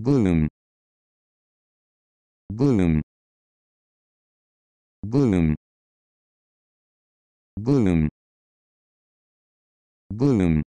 Gloom. Gloom. Gloom. Gloom. Gloom.